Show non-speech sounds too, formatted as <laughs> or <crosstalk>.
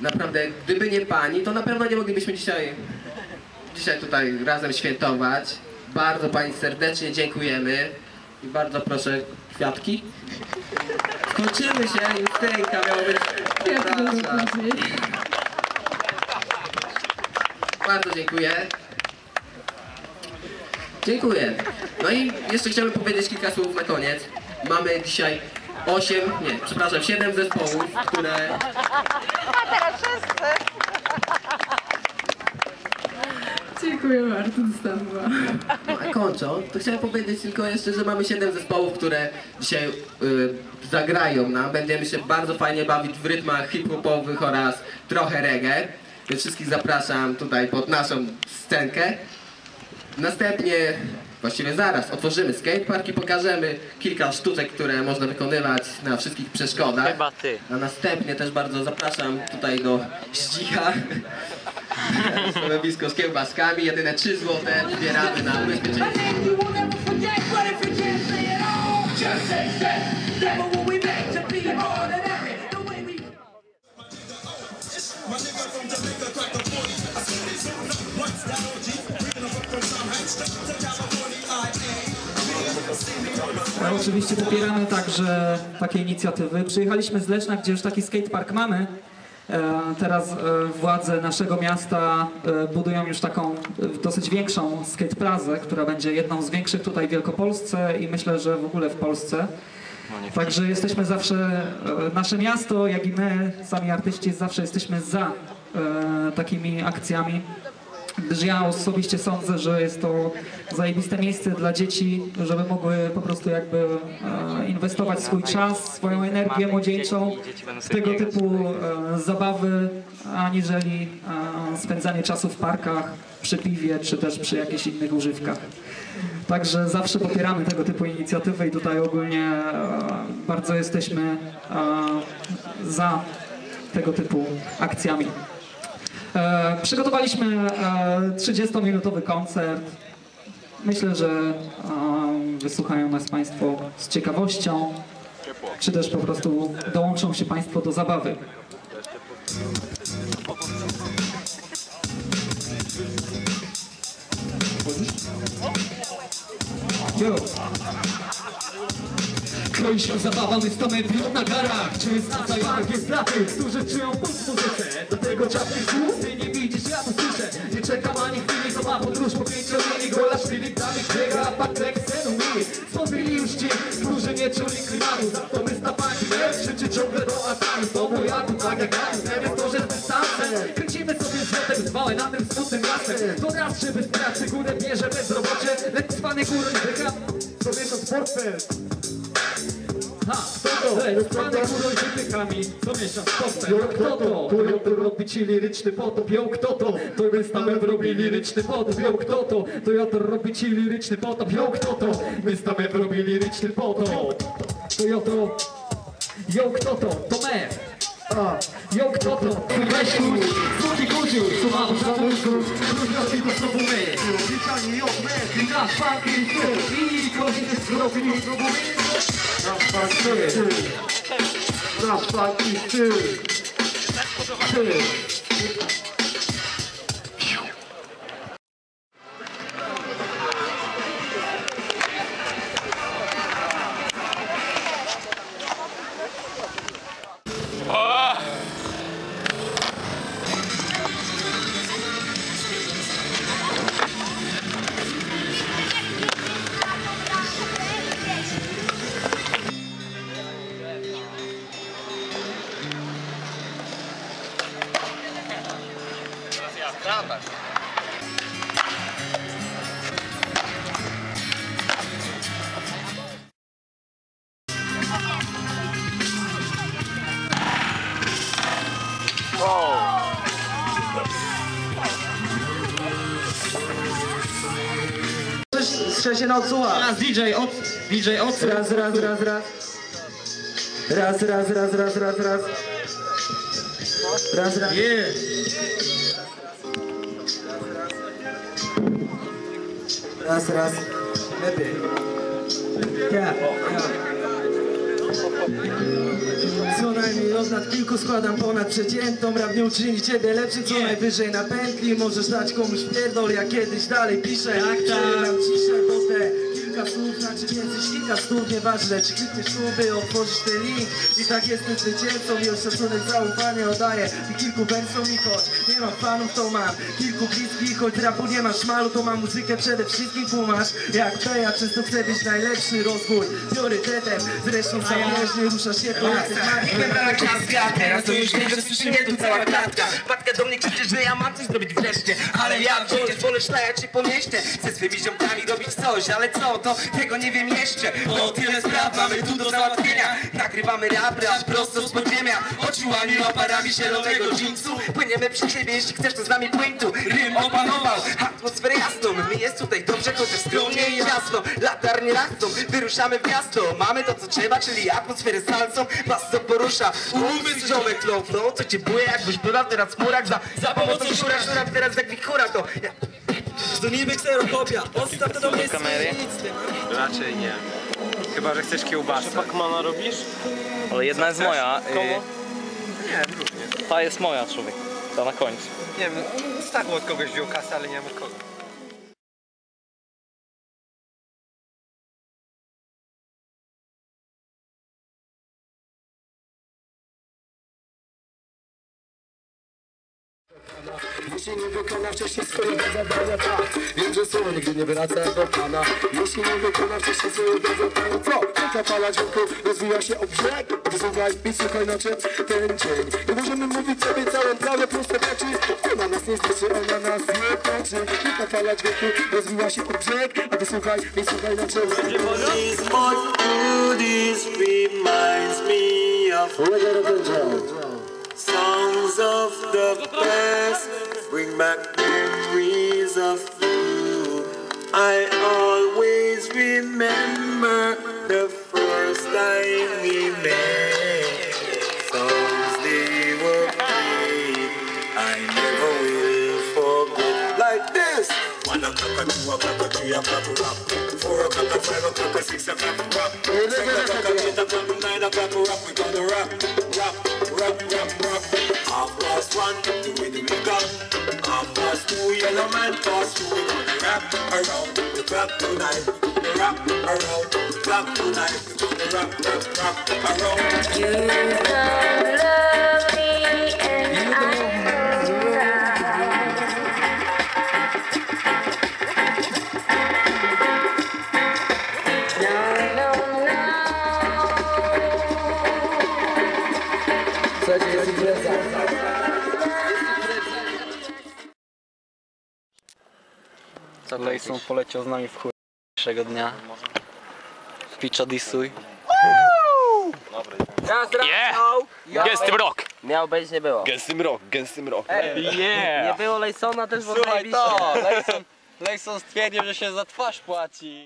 naprawdę, gdyby nie pani, to na pewno nie moglibyśmy dzisiaj, dzisiaj tutaj razem świętować. Bardzo pani serdecznie dziękujemy i bardzo proszę kwiatki. Skończymy się, Justynka miało być... Bardzo dziękuję. Dziękuję. No i jeszcze chciałbym powiedzieć kilka słów na koniec. Mamy dzisiaj 8, nie, przepraszam, 7 zespołów, które Dziękuję bardzo, dostępna. no, a kończą. To chciałem powiedzieć tylko jeszcze, że mamy 7 zespołów, które dzisiaj y, zagrają nam. Będziemy się bardzo fajnie bawić w rytmach hip-hopowych oraz trochę reggae. Więc wszystkich zapraszam tutaj pod naszą scenkę. Następnie, właściwie zaraz, otworzymy skatepark i pokażemy kilka sztuczek, które można wykonywać na wszystkich przeszkodach. Chyba ty. A następnie też bardzo zapraszam tutaj do Ścicha. <laughs> Stanowisko z kiełbaskami, jedyne 3 złote zbieramy na ubezpieczenie. Oczywiście popieramy także takie inicjatywy. Przyjechaliśmy z Leszna, gdzie już taki skatepark mamy. E, Teraz e, władze naszego miasta e, budują już taką dosyć większą skateplazę, która będzie jedną z większych tutaj w Wielkopolsce i myślę, że w ogóle w Polsce. Także jesteśmy zawsze, nasze miasto, jak i my, sami artyści, zawsze jesteśmy za takimi akcjami gdyż ja osobiście sądzę, że jest to zajebiste miejsce dla dzieci, żeby mogły po prostu jakby e, inwestować swój czas, swoją energię młodzieńczą w tego typu e, zabawy, aniżeli e, spędzanie czasu w parkach, przy piwie, czy też przy jakichś innych używkach. Także zawsze popieramy tego typu inicjatywy i tutaj ogólnie bardzo jesteśmy za tego typu akcjami. E, przygotowaliśmy e, 30-minutowy koncert. Myślę, że e, wysłuchają nas Państwo z ciekawością, czy też po prostu dołączą się Państwo do zabawy. Yo. Kroi się zabawa, my stamy w na garach. Czy jest na zajętych jest dla tych, którzy czują puls muzyce. Do tego czapki słów, ty nie widzisz, ja to słyszę. Nie czekam ani chwili, to ma podróż po pięciolinii Gola szpili, Dawid biega, a Patryk synu mi Wspomnieli już ci, którzy nie czuli klimatu. Za to my stawani, nie krzyczy ciągle do ataku To mój atu, tak jak ja, nie to, że dystansem Kręcimy sobie złotem, zwałe na tym smutnym miastem To raz, żeby z pracy górę bierze bezrobocie. Lecz cwany górę zdycha, co miesiąc portfel Ha, kto to? Rozpany kurą i wypychami Co miesiąc postęp Kto to? To? To robi ci liryczny potop Ją kto to? To my stamy robi liryczny potop Ją kto to? To ja to robi ci liryczny potop Ją kto to? My stamy robi liryczny potop To ja to Ją kto to? To my Ją kto to? Weź tu. Słuki guziu. Sumam zamysłu Krótki to znowu my. Witanie ją my. I nasz funky styl I kolejny zrobili znowu my 나빠 트 나빠 이트 트 Strzel się na odsłucha. Raz DJ od DJ od Raz, raz, raz, raz. Raz, raz, raz, raz, raz, raz. Raz, raz. Yeah. Raz, raz. Lepiej. Ja, ja. Co najmniej od lat kilku składam ponad przeciętną Rap nie uczyni ciebie lepszym co najwyżej na pętli Możesz dać komuś pierdol, ja kiedyś dalej piszę. Przerylam ciszę, bo te kilka słów znaczy niż kilka słów Nieważne czy klikniesz tu, by otworzyć ten link. I tak jestem zwycięzcą i o szacunek zaufanie oddaję. I kilku wersom i choć nie mam fanów to mam. Kilku bliskich, choć rapu nie masz szmalu To mam muzykę przede wszystkim kumasz Jak to ja często chcę być najlepszy rozwój Priorytetem, zresztą zależnie rusza się jak Wybrana klaska, teraz to już wiem, że słyszy mnie tu cała klatka. Patka do mnie krzyczy, że ja mam coś zrobić wreszcie. Ale ja przecież wolę szlajać się po mieście. Chcę swymi ziomkami robić coś, ale co, to tego nie wiem jeszcze Bo tyle spraw mamy tu do załatwienia Nagrywamy rap, rap prosto z podziemia Oczułami oparami zielonego jeansu Płyniemy przy siebie, jeśli chcesz to z nami płyń tu Rym opanował, atmosferę jasną My jest tutaj dobrze, chociaż skromnie i jasno Latarnie rachną, wyruszamy w miasto Mamy to co trzeba, czyli atmosferę salsą Was to porusza, umysł ziomek flow flow Co cię buje jakbyś była teraz w murach Za, za pomocą szura, szura, teraz jak wichura to ja, To niby kserokopia, odstaw to do mnie kamery? Raczej nie. Chyba, że chcesz kiełbasę. Pacmana robisz? Ale jedna jest moja. Komu? Nie, różnie. Ta jest moja, człowiek. Ta na końcu. Nie wiem, Stachu od kogoś wziął kasę, ale nie wiem od kogo. Jeśli nie wykona wcześniej swojego zadania, tak. Wiem, że słowo nigdy nie wraca do Pana. Jeśli nie wykona wcześniej swojego zadania, co? Taka fala dźwięku rozwija się o brzeg. Wysłuchaj i słuchaj na czym ten dzień. I możemy mówić sobie całą prawdę proste rzeczy. Ona nas nie zniszczy, ona nas nie kończy Taka fala dźwięku rozwija się o brzeg. A wysłuchaj i słuchaj na czym This what this reminds me of songs of the past. Bring back memories of you. I always remember the first time we met. Songs they were played, I never will forget. Like this. One o'clock, two o'clock, three o'clock, rock. Four o'clock, five o'clock, six o'clock, rock. Seven o'clock, eight o'clock, nine o'clock, rock. We gonna rock, rock, rock, rock, rock. Half past one, the rhythm we got. Yellow man. We rock around the tonight. Around the tonight. We around. You don't love me Lejson poleciał z nami w chuj dzisiejszego dnia. Picza disuj. Gęstym rok! Miał być, nie było. Gęstym rok, gęstym rok. Yeah! Nie było Lejsona też, bo Słuchaj to! Lejson, Lejson stwierdził, że się za twarz płaci.